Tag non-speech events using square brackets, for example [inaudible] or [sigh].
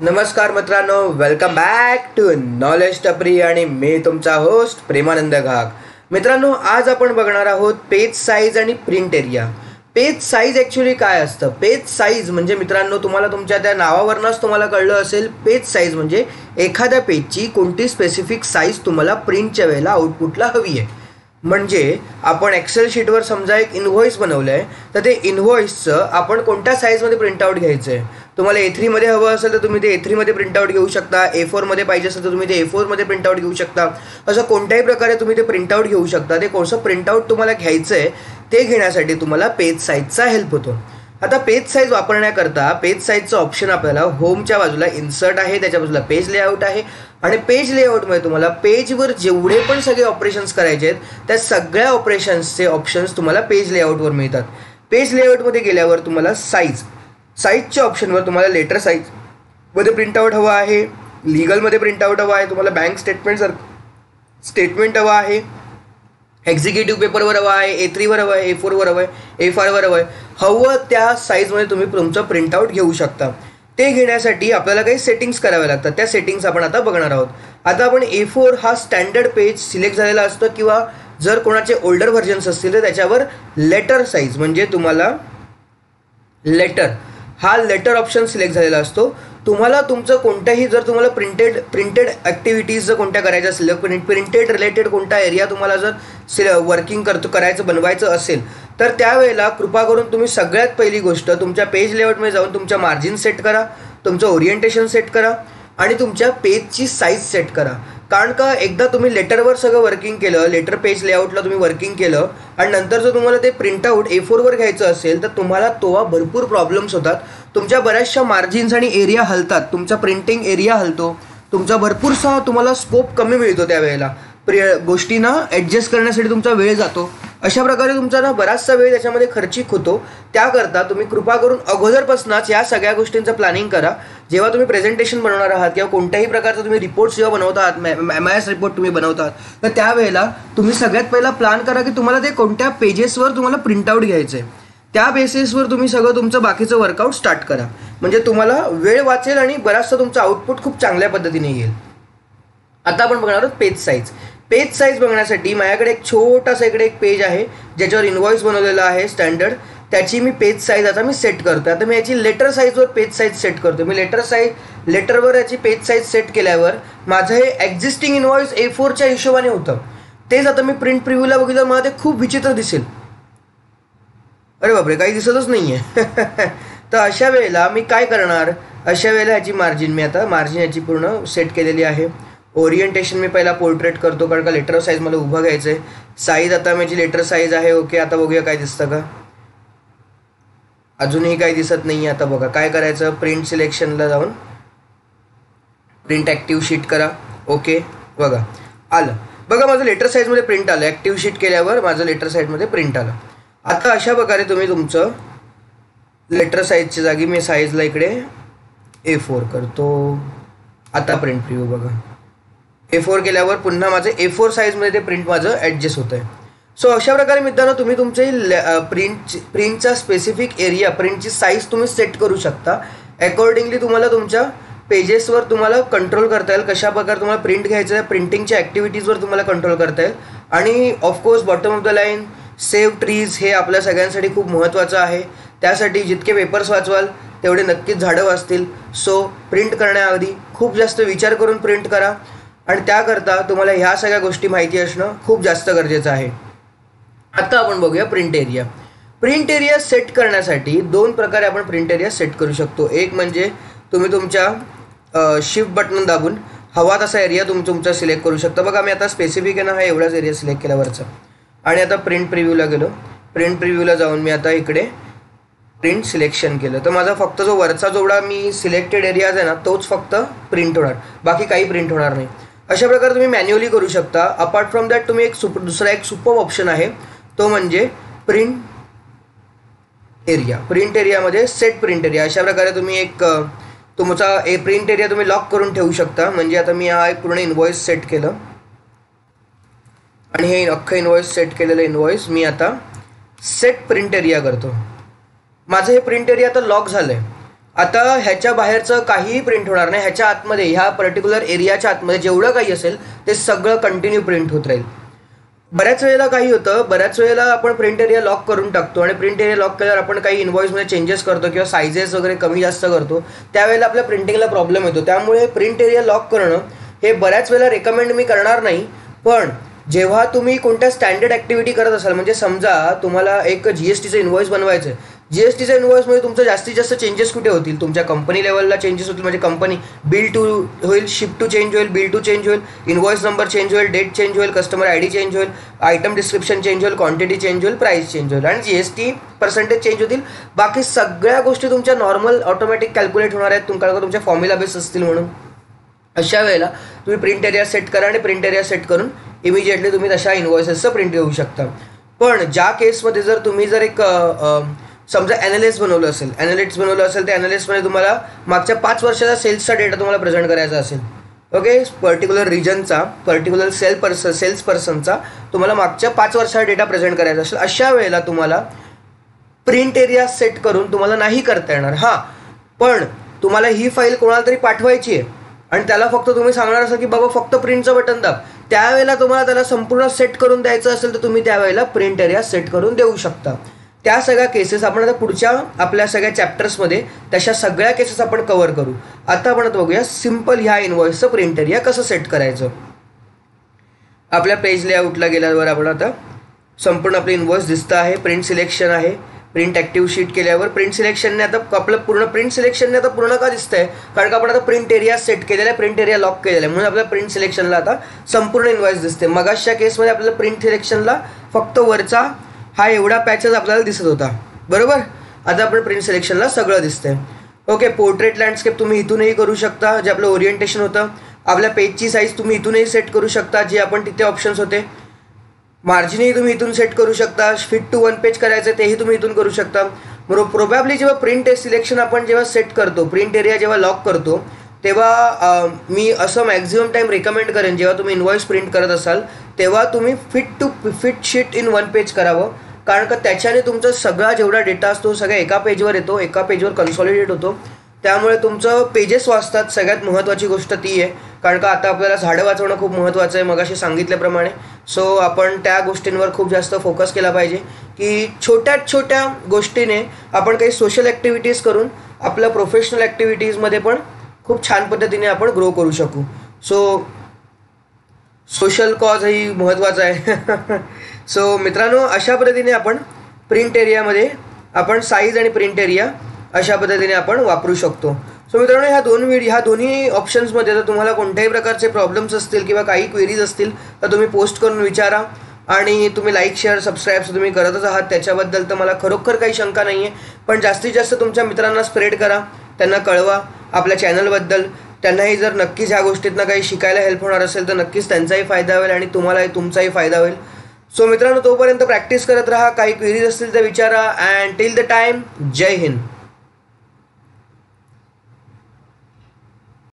नमस्कार मित्रांनो welcome back to knowledge टपरी आणि मी तुमचा होस्ट प्रेमानंद घाग. मित्रांनो आज आपण बघणार आहोत पेज साईज आणि print area page size actually काय असतं? पेज साईज म्हणजे मित्रांनो तुम्हाला तुमच्या त्या नावावरनंच तुम्हाला कळलं असेल पेज साईज म्हणजे एखाद्या पेजची कोणती स्पेसिफिक साईज तुम्हाला प्रिंटच्या वेळेला आउटपुटला हवी आहे. म्हणजे आपण एक्सेल शीटवर समजा एक इनव्हॉइस बनवलं आहे तर ते इनव्हॉइसचं आपण कोणत्या साईजमध्ये प्रिंटआउट घ्यायचं आहे तुम्हाला ए थ्रीमध्ये हवं असेल तर तुम्ही ते ए थ्रीमध्ये प्रिंटआउट घेऊ शकता. ए फोरमध्ये पाहिजे असेल तर तुम्ही ते ए फोरमध्ये प्रिंटआउट घेऊ शकता. असं कोणत्याही प्रकारे तुम्ही ते प्रिंटआउट घेऊ शकता. ते कोणतं प्रिंटआउट तुम्हाला घ्यायचं आहे ते घेण्यासाठी तुम्हाला पेज साईजचा हेल्प होतो. आता पेज साईज वापरण्याकरता पेज साईजचं ऑप्शन आपल्याला होमच्या बाजूला इन्सर्ट आहे त्याच्या बाजूला पेज लेआउट आहे. आणि पेज लेआउटमध्ये तुम्हाला पेजवर जेवढे पण सगळे ऑपरेशन्स करायचे आहेत त्या सगळ्या ऑपरेशन्सचे ऑप्शन्स तुम्हाला पेज लेआउटवर मिळतात. पेज लेआउटमध्ये गेल्यावर तुम्हाला साईज साईजच्या ऑप्शनवर तुम्हाला लेटर साईजमध्ये प्रिंटआउट हवा आहे. लिगलमध्ये प्रिंटआउट हवा आहे. तुम्हाला बँक स्टेटमेंट सर स्टेटमेंट हवा आहे. एक्झिक्युटिव्ह पेपरवर हवा आहे ए थ्रीवर हवं आहे ए फोरवर हवं आहे ए फायवर हवं आहे. हवं त्या साईजमध्ये तुम्ही तुमचं प्रिंटआउट घेऊ शकता. ते घेण्यासाठी आपल्याला काही सेटिंग्स कराव्या लागतात. त्या सेटिंग्स आपण आता बघणार आहोत. आता आपण ए फोर हा स्टँडर्ड पेज सिलेक्ट झालेला असतं किंवा जर कोणाचे ओल्डर व्हर्जन्स असतील तर त्याच्यावर लेटर साईज म्हणजे तुम्हाला लेटर हा लेटर ऑप्शन सिलेक्ट झालेला असतो. तुम्हाला तुमचं कोणत्याही जर तुम्हाला प्रिंटेड प्रिंटेड ॲक्टिव्हिटीज जर कोणत्या करायच्या असेल प्रिंटेड रिलेटेड कोणता एरिया तुम्हाला जर सिल वर्किंग करतो करायचं बनवायचं असेल तर त्यावेळेला कृपा करून तुम्ही सगळ्यात पहिली गोष्ट तुमच्या पेज लेआउटमध्ये जाऊन तुमच्या मार्जिन सेट करा तुमचं ओरिएंटेशन सेट करा आणि तुमच्या पेजची साईज सेट करा. कारण का एकदा तुम्ही लेटरवर सगळं वर्किंग केलं लेटर पेज लेआउटला तुम्ही वर्किंग केलं आणि नंतर जर तुम्हाला ते प्रिंटआउट ए फोरवर घ्यायचं असेल तर तुम्हाला तोवा भरपूर प्रॉब्लेम्स होतात. तुमच्या बऱ्याचशा मार्जिन्स आणि एरिया हलतात. तुमचा प्रिंटिंग एरिया हलतो. तुमचा भरपूरसा तुम्हाला स्कोप कमी मिळतो त्यावेळेला प्रि गोष्टींना ॲडजस्ट करण्यासाठी तुमचा वेळ जातो. अशा प्रकारे तुमचा ना बराचसा वेळ त्याच्यामध्ये खर्चिक होतो. त्याकरता तुम्ही कृपा करून अगोदरपासूनच या सगळ्या गोष्टींचं प्लॅनिंग करा. जेव्हा तुम्ही प्रेझेंटेशन बनवणार आहात किंवा कोणत्याही प्रकारचा तुम्ही रिपोर्ट्स जेव्हा बनवत आहात एम आय एस रिपोर्ट तुम्ही बनवतात तर त्यावेळेला तुम्ही सगळ्यात पहिला प्लॅन करा की तुम्हाला ते कोणत्या पेजेसवर तुम्हाला प्रिंटआउट घ्यायचं आहे त्या बेसिसवर तुम्ही सगळं तुमचं बाकीचं वर्कआउट स्टार्ट करा. म्हणजे तुम्हाला वेळ वाचेल आणि बराचसा तुमचं आउटपुट खूप चांगल्या पद्धतीने येईल. आता आपण बघणार आहोत पेज साईज पेज साईज बघण्यासाठी माझ्याकडे एक छोटासा इकडे एक पेज आहे ज्याच्यावर इन्व्हॉइस बनवलेला आहे स्टँडर्ड त्याची मी पेज साईज आता मी सेट करतो आता मी याची लेटर साईजवर पेज साईज सेट करतो मी लेटर साईज लेटरवर याची पेज साईज सेट केल्यावर माझं हे एक्झिस्टिंग इन्व्हॉइस ए फोरच्या हिशोबाने होतं. तेच आता मी प्रिंट प्रिव्ह्यूला बघितलं मला ते खूप विचित्र दिसेल. अरे बापरे काही दिसतच नाही आहे [laughs] तर अशा वेळेला मी काय करणार? अशा वेळेला ह्याची मार्जिन मी आता मार्जिन याची पूर्ण सेट केलेली आहे. ओरिएंटेशन मी पहिला पोर्ट्रेट करतो कारण का लेटर साईज मला उभं घ्यायचं आहे साईज आता माझी लेटर साईज आहे ओके आता बघूया काय दिसतं का. अजूनही काही दिसत नाही आहे आता बघा काय करायचं? प्रिंट सिलेक्शनला जाऊन प्रिंट ॲक्टिव्ह शीट करा ओके बघा. आलं. बघा माझं लेटर साईजमध्ये प्रिंट आलं. ॲक्टिव्ह शीट केल्यावर माझं लेटर साईजमध्ये प्रिंट आलं. आता अशा प्रकारे तुम्ही तुमचं लेटर साईजच्या जागी मी साईजला इकडे ए फोर करतो. आता प्रिंट प्रिव्ह्यू बघा. ए फोर केल्यावर पुन्हा माझं ए फोर साईजमध्ये ते प्रिंट माझं ॲडजस्ट होतं आहे सो अशा प्रकारे मित्रांनो तुम्ही तुमचे प्रिंट प्रिंटचा स्पेसिफिक एरिया प्रिंटची साईज तुम्ही सेट करू शकता. अकॉर्डिंगली तुम्हाला तुमच्या पेजेसवर तुम्हाला कंट्रोल करता येईल. कशा प्रकारे तुम्हाला प्रिंट घ्यायचं आहे प्रिंटिंगच्या ॲक्टिव्हिटीजवर तुम्हाला कंट्रोल करता येईल. आणि of course bottom of the line save trees हे आपल्या सगळ्यांसाठी खूप महत्त्वाचं आहे. त्यासाठी जितके पेपर्स वाचवाल तेवढे नक्कीच झाडं वाचतील. सो प्रिंट करण्याआधी खूप जास्त विचार करून प्रिंट करा. आणि त्याकरता तुम्हाला ह्या सगळ्या गोष्टी माहिती असणं खूप जास्त गरजेचं आहे. आत्ता आपण बघूया print area print area set करण्यासाठी दोन प्रकारे आपण प्रिंट एरिया सेट करू शकतो. एक म्हणजे तुम्ही तुमच्या शिफ्ट बटन दाबून हवा तसा एरिया तुम्ही तुमचा सिलेक्ट करू शकता. बघा मी आता स्पेसिफिक आहे ना हा एवढाच एरिया सिलेक्ट केल्यावरचा आणि आता प्रिंट प्रिव्ह्यूला गेलो. प्रिंट प्रिव्ह्यूला जाऊन मी आता इकडे प्रिंट सिलेक्शन केलं. तर माझा फक्त जो वरचा जेवढा मी सिलेक्टेड एरियाज आहे ना तोच फक्त प्रिंट होणार. बाकी काही प्रिंट होणार नाही. अशा प्रकारे तुम्ही मॅन्युअली करू शकता. अपार्ट फ्रॉम दॅट तुम्ही एक सुप दुसरा एक सुपर ऑप्शन आहे. तो म्हणजे प्रिंट एरिया प्रिंट एरियामध्ये सेट प्रिंट एरिया अशा प्रकारे तुम्ही एक तुमचा ए प्रिंट एरिया तुम्ही लॉक करून ठेवू शकता. म्हणजे आता मी हा एक पूर्ण इन्व्हॉइस सेट केलं. आणि हे अख्खं इन्व्हॉइस सेट केलेलं इन्व्हॉइस मी आता सेट प्रिंट एरिया करतो. माझं हे प्रिंट एरिया आता लॉक झालं आहे आता ह्याच्या बाहेरचं काहीही प्रिंट होणार नाही. ह्याच्या आतमध्ये ह्या पर्टिक्युलर एरियाच्या आतमध्ये जेवढं काही असेल ते सगळं कंटिन्यू प्रिंट होत राहील. बऱ्याच वेळेला काही होतं. बऱ्याच वेळेला आपण प्रिंट एरिया लॉक करून टाकतो आणि प्रिंट एरिया लॉक केल्यावर आपण काही इन्व्हॉइसमध्ये चेंजेस करतो किंवा सायझेस वगैरे कमी जास्त करतो. त्यावेळेला आपल्या प्रिंटिंगला प्रॉब्लेम येतो. त्यामुळे प्रिंट एरिया लॉक करणं हे बऱ्याच वेळेला रेकमेंड मी करणार नाही. पण जेव्हा तुम्ही कोणत्या स्टँडर्ड ॲक्टिव्हिटी करत असाल म्हणजे समजा तुम्हाला एक जी एस टीचं इन्व्हॉइस बनवायचं आहे जी एस टीच्या इन्व्हॉइसमध्ये तुमचं जास्तीत जास्त चेंजेस कुठे होतील? तुमच्या कंपनी लेवलला चेंजेस होतील म्हणजे कंपनी बिल टू होईल शिप टू चेंज होईल बिल टू चेंज होईल इन्व्हॉइस नंबर चेंज होईल डेट चेंज होईल कस्टमर आय डी चेंज होईल आयटम डिस्क्रिप्शन चेंज होईल क्वांटिटी चेंज होईल प्राईस चेंज होईल. आणि G S T percentage change होतील. बाकी सगळ्या गोष्टी तुमच्या नॉर्मल ऑटोमॅटिक कॅल्क्युलेट होणार आहेत. तुमच्या तुमच्या फॉर्म्युला बेस असतील म्हणून. अशा वेळेला तुम्ही प्रिंट एरिया सेट करा आणि प्रिंट एरिया सेट करून इमिजिएटली तुम्ही तशा इन्व्हॉइसेसचं प्रिंट घेऊ शकता. पण ज्या केसमध्ये जर तुम्ही जर एक समजा ॲनालिस्ट बनवलं असेल ॲनालिस्ट बनवलं असेल त्या ॲनालिस्टमध्ये तुम्हाला मागच्या पाच वर्षाचा सेल्सचा डेटा तुम्हाला प्रेझेंट करायचा असेल. ओके पर्टिक्युलर रिजनचा पर्टिक्युलर सेल पर्सन सेल्स पर्सनचा तुम्हाला मागच्या पाच वर्षाचा डेटा प्रेझेंट करायचा असेल. अशा वेळेला तुम्हाला प्रिंट एरिया सेट करून तुम्हाला नाही करता येणार. हां. पण तुम्हाला ही फाईल कोणाला तरी पाठवायची आहे. आणि त्याला फक्त तुम्ही सांगणार असाल की बाबा फक्त प्रिंटचं बटन दाब. त्यावेळेला तुम्हाला त्याला संपूर्ण सेट करून द्यायचं असेल तर तुम्ही त्यावेळेला प्रिंट एरिया सेट करून देऊ शकता. त्या सगळ्या केसेस आपण आता पुढच्या आपल्या सगळ्या चॅप्टर्समध्ये तशा सगळ्या केसेस आपण कव्हर करू. आता आपण आता बघूया सिंपल ह्या इन्व्हॉइसचं प्रिंट एरिया कसं सेट करायचं. आपल्या पेज लेआउटला गेल्यावर आपण आता संपूर्ण आपलं इन्व्हॉइस दिसतं आहे प्रिंट सिलेक्शन आहे. प्रिंट ॲक्टिव्ह शीट केल्यावर प्रिंट सिलेक्शनने आता आपलं पूर्ण प्रिंट सिलेक्शनने आता पूर्ण का दिसतंय? कारण का आपण आता प्रिंट एरिया सेट केलेला आहे प्रिंट एरिया लॉक केलेला आहे. म्हणून आपल्या प्रिंट सिलेक्शनला आता संपूर्ण इन्व्हॉइस दिसते मगाशच्या केसमध्ये आपल्याला प्रिंट सिलेक्शनला फक्त वरचा हा एवढा पॅचेस आपल्याला दिसत होता. बरोबर? आता आपण प्रिंट सिलेक्शनला सगळं दिसतंय. ओके पोर्ट्रेट लँडस्केप तुम्ही इथूनही करू शकता जे आपलं ओरिएंटेशन होतं. आपल्या पेजची साईज तुम्ही इथूनही सेट करू शकता जे आपण तिथे ऑप्शन्स होते. मार्जिनही तुम्ही इथून सेट करू शकता फिट टू वन पेज करायचं तेही तुम्ही इथून करू शकता. बरोबर प्रोबॅबली जेव्हा प्रिंट सिलेक्शन आपण जेव्हा सेट करतो प्रिंट एरिया जेव्हा लॉक करतो तेव्हा मी असं मॅक्झिमम टाईम रिकमेंड करेन जेव्हा तुम्ही इन्व्हॉइस प्रिंट करत असाल तेव्हा तुम्ही fit to fit sheet in one page करावं. कारण का त्याच्याने तुमचा सगळा जेवढा डेटा असतो सगळ्या एका पेजवर येतो एका पेजवर कन्सॉलिडेट होतो. त्यामुळे तुमचं पेजेस वाचतात सगळ्यात महत्त्वाची गोष्ट ती आहे. कारण का आता आपल्याला झाडं वाचवणं खूप महत्त्वाचं आहे मगाशी सांगितल्याप्रमाणे. सो आपण त्या गोष्टींवर खूप जास्त फोकस केला पाहिजे की छोट्या छोट्या गोष्टीने आपण काही सोशल ॲक्टिव्हिटीज करून आपल्या प्रोफेशनल ॲक्टिव्हिटीजमध्ये पण खूप छान पद्धतीने आपण ग्रो करू शकू. सो सोशल कॉज ही महत्त्वाचा आहे. [laughs] सो मित्रांनो अशा पद्धतीने आपण प्रिंट एरियामध्ये आपण साईज आणि प्रिंट एरिया अशा पद्धतीने आपण वापरू शकतो. सो मित्रांनो ह्या दोन व्हिडिओ ह्या दोन्ही ऑप्शन्समध्ये जर तुम्हाला कोणत्याही प्रकारचे प्रॉब्लेम्स असतील किंवा काही क्वेरीज असतील तर तुम्ही पोस्ट करून विचारा. आणि तुम्ही लाईक शेअर सबस्क्राईब्स तुम्ही करतच आहात. त्याच्याबद्दल तर मला खरोखर काही शंका नाही आहे पण जास्तीत जास्त तुमच्या मित्रांना स्प्रेड करा. त्यांना कळवा आपल्या चॅनलबद्दल त्यांनाही जर नक्कीच ह्या गोष्टीतनं काही शिकायला हेल्प होणार असेल तर नक्कीच त्यांचाही फायदा होईल आणि तुम्हालाही तुमचाही फायदा होईल. सो मित्रांनो तोपर्यंत प्रॅक्टिस करत राहा. काही क्वेरीज असतील तर विचारा. And till the time Jai Hind.